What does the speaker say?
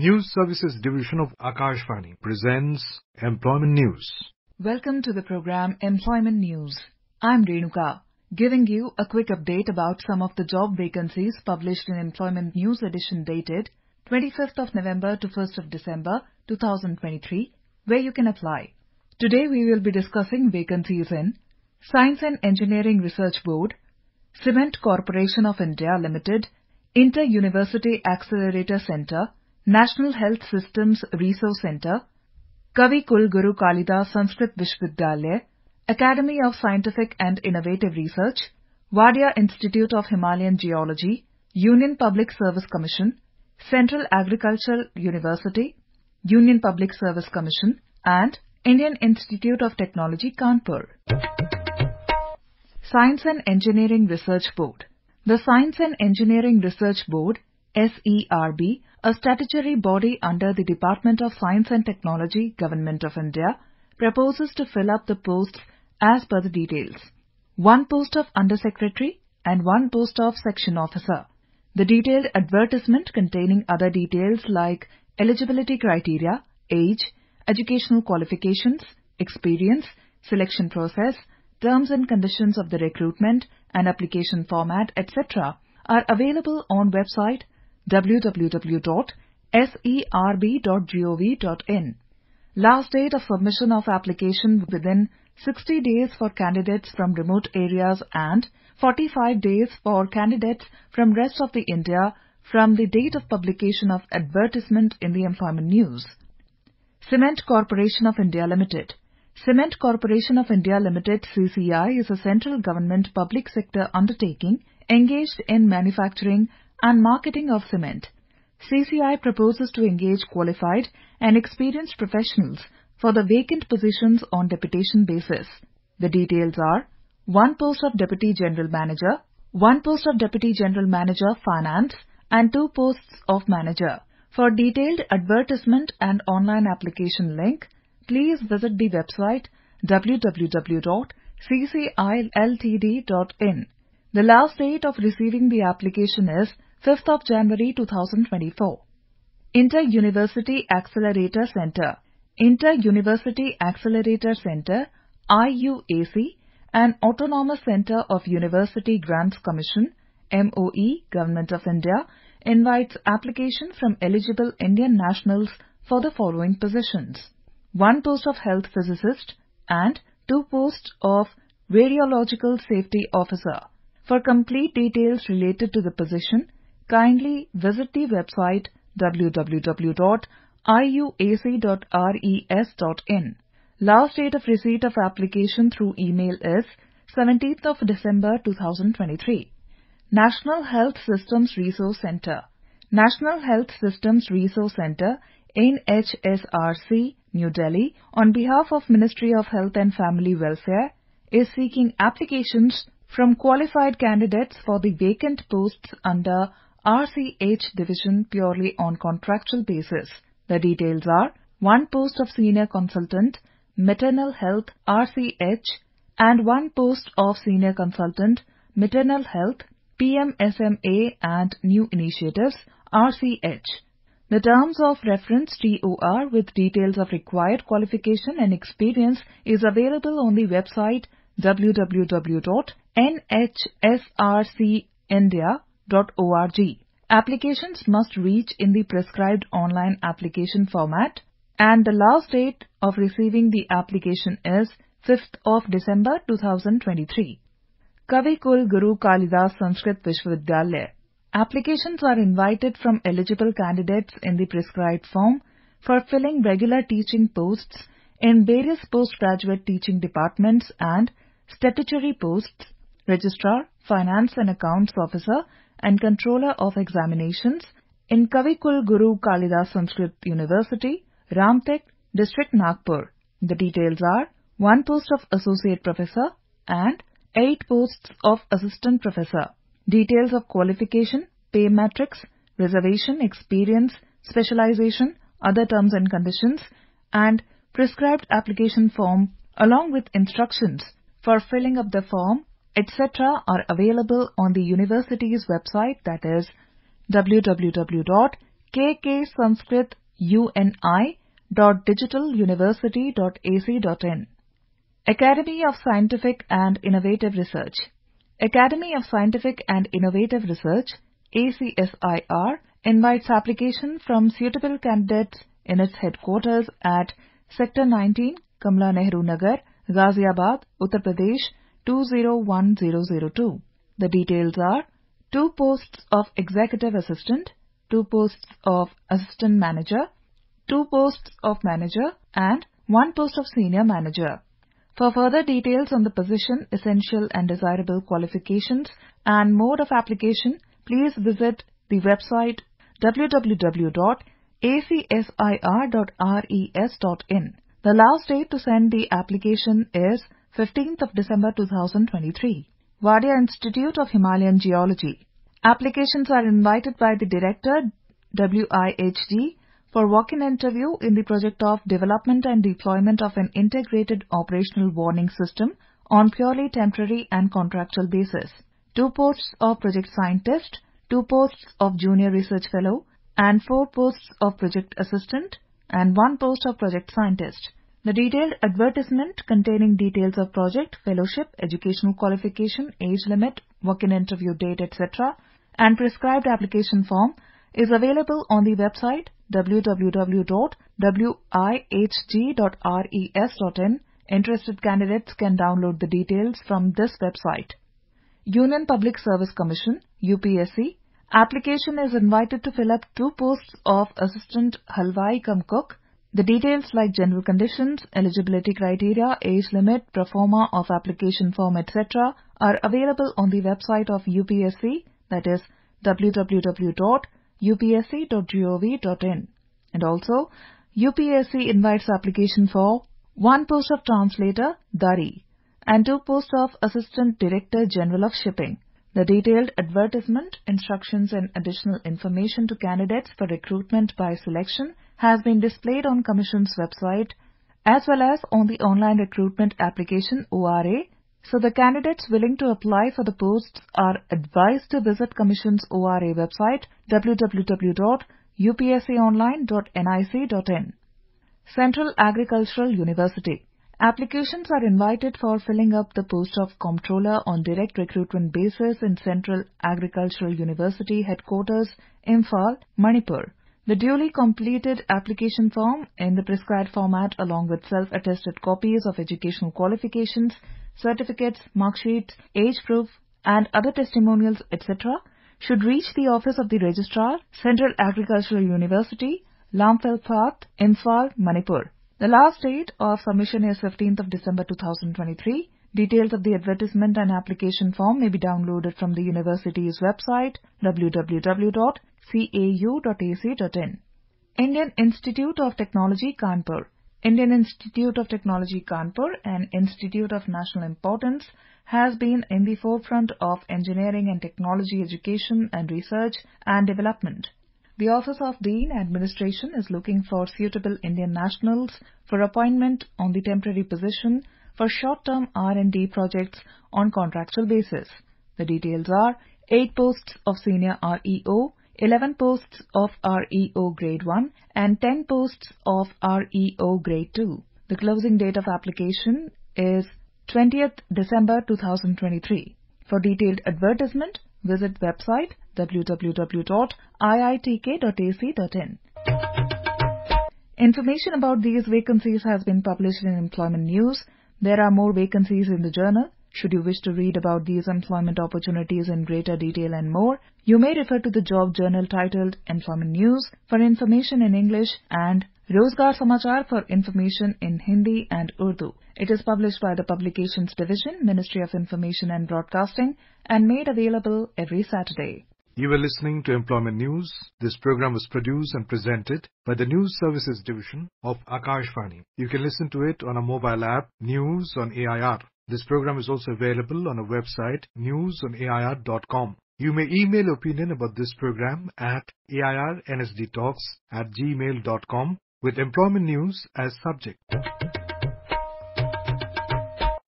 News Services Division of Akashvani presents Employment News. Welcome to the program Employment News. I'm Renuka, giving you a quick update about some of the job vacancies published in Employment News edition dated 25th of November to 1st of December 2023, where you can apply. Today we will be discussing vacancies in Science and Engineering Research Board, Cement Corporation of India Limited, Inter-University Accelerator Centre, National Health Systems Resource Centre, Kavi Kulguru Kalidas Sanskrit Vishwavidyalaya, Academy of Scientific and Innovative Research, Wadia Institute of Himalayan Geology, Union Public Service Commission, Central Agricultural University, Union Public Service Commission and Indian Institute of Technology Kanpur. Science and Engineering Research Board The Science and Engineering Research Board SERB, a statutory body under the Department of Science and Technology, Government of India, proposes to fill up the posts as per the details. One post of Under Secretary and one post of Section Officer. The detailed advertisement containing other details like eligibility criteria, age, educational qualifications, experience, selection process, terms and conditions of the recruitment and application format, etc. are available on website www.serb.gov.in. Last date of submission of application within 60 days for candidates from remote areas and 45 days for candidates from rest of the India from the date of publication of advertisement in the Employment News. Cement Corporation of India Limited Cement Corporation of India Limited CCI is a central government public sector undertaking engaged in manufacturing and marketing of cement. CCI proposes to engage qualified and experienced professionals for the vacant positions on deputation basis. The details are one post of Deputy General Manager, one post of Deputy General Manager Finance and two posts of Manager. For detailed advertisement and online application link, please visit the website www.cciltd.in. The last date of receiving the application is 5th of January 2024. Inter-University Accelerator Centre Inter-University Accelerator Centre IUAC an Autonomous Centre of University Grants Commission MOE Government of India invites application from eligible Indian nationals for the following positions. One post of health physicist and two posts of radiological safety officer. For complete details related to the position, kindly visit the website www.iuac.res.in. Last date of receipt of application through email is 17th of December 2023. National Health Systems Resource Centre National Health Systems Resource Centre NHSRC, New Delhi, on behalf of Ministry of Health and Family Welfare, is seeking applications from qualified candidates for the vacant posts under RCH division purely on contractual basis. The details are one post of Senior Consultant, Maternal Health RCH and one post of Senior Consultant, Maternal Health, PMSMA and New Initiatives RCH. The terms of reference TOR with details of required qualification and experience is available on the website www.nhsrcindia.org. Applications must reach in the prescribed online application format and the last date of receiving the application is 5th of December 2023. Kavi Kul Guru Kalidas Sanskrit Vishwavidyalaya Applications are invited from eligible candidates in the prescribed form for filling regular teaching posts in various postgraduate teaching departments and statutory posts, Registrar, Finance and Accounts Officer and Controller of Examinations in Kavikul Guru Kalidas Sanskrit University, Ramtek, District Nagpur. The details are one post of Associate Professor and eight posts of Assistant Professor. Details of qualification, pay matrix, reservation, experience, specialization, other terms and conditions, and prescribed application form along with instructions for filling up the form, etc. are available on the university's website that is www.kut.ac.in. kksanskrituni.digitaluniversity.ac.in Academy of Scientific and Innovative Research Academy of Scientific and Innovative Research ACSIR invites application from suitable candidates in its headquarters at Sector 19, Kamla Nehru Nagar, Ghaziabad, Uttar Pradesh 201002. The details are two posts of Executive Assistant, two posts of Assistant Manager, two posts of Manager and one post of Senior Manager. For further details on the position, essential and desirable qualifications and mode of application, please visit the website www.acsir.res.in. The last date to send the application is 15th of December 2023. Wadia Institute of Himalayan Geology. Applications are invited by the Director, WIHG, for walk-in interview in the project of development and deployment of an integrated operational warning system on purely temporary and contractual basis. Two posts of project scientist, two posts of junior research fellow, and four posts of project assistant, and one post of project scientist. The detailed advertisement containing details of project, fellowship, educational qualification, age limit, work-in interview date, etc., and prescribed application form is available on the website www.wihg.res.in. Interested candidates can download the details from this website. Union Public Service Commission UPSC application is invited to fill up two posts of assistant halwai cum cook. The details like general conditions, eligibility criteria, age limit, proforma of application form etc. are available on the website of UPSC that is www.upsc.gov.in and also UPSC invites application for one post of translator Dari and two posts of assistant director general of shipping. The detailed advertisement, instructions and additional information to candidates for recruitment by selection has been displayed on Commission's website as well as on the online recruitment application ORA so the candidates willing to apply for the posts are advised to visit Commission's ORA website www.upsconline.nic.in. Central Agricultural University Applications are invited for filling up the post of Comptroller on direct recruitment basis in Central Agricultural University headquarters, Imphal, Manipur. The duly completed application form in the prescribed format along with self-attested copies of educational qualifications, certificates, mark sheets, age proof and other testimonials etc. should reach the office of the Registrar, Central Agricultural University, Lamphel Imphal, Manipur. The last date of submission is 15th of December 2023. Details of the advertisement and application form may be downloaded from the university's website www.cau.ac.in. Indian Institute of Technology Kanpur Indian Institute of Technology Kanpur, an institute of national importance, has been in the forefront of engineering and technology education and research and development. The Office of Dean Administration is looking for suitable Indian nationals for appointment on the temporary position for short-term R&D projects on contractual basis. The details are 8 posts of Senior REO, 11 posts of REO Grade 1 and 10 posts of REO Grade 2. The closing date of application is 20th December 2023. For detailed advertisement, visit website www.iitk.ac.in. Information about these vacancies has been published in Employment News. There are more vacancies in the journal. Should you wish to read about these employment opportunities in greater detail and more, you may refer to the job journal titled Employment News for information in English and Rozgar Samachar for information in Hindi and Urdu. It is published by the Publications Division, Ministry of Information and Broadcasting and made available every Saturday. You were listening to Employment News. This program was produced and presented by the News Services Division of Akashvani. You can listen to it on a mobile app, News on AIR. This program is also available on our website, newsonair.com. You may email opinion about this program at airnsdtalks at gmail.com with employment news as subject.